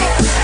Yeah.